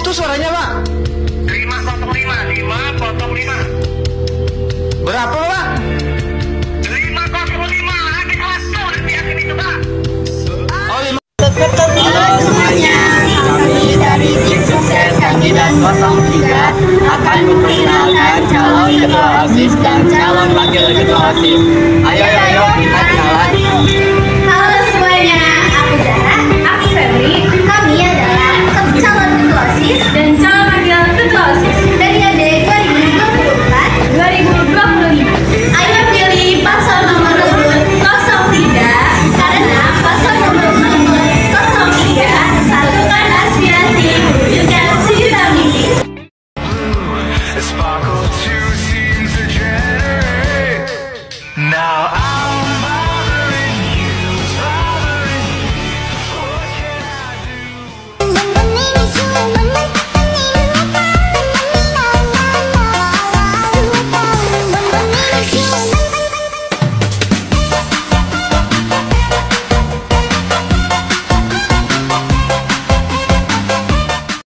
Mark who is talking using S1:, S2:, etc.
S1: Putus suaranya, Pak. 505, 505. Berapa, Pak? 505, lagi kelas di akhir itu, Pak. Oh, lima.
S2: Halo semuanya, kami dari tim sukses kami dan 03 akan memperkenalkan calon ketua OSIS dan calon wakil ketua OSIS.
S1: A sparkle too seems to generate. Now I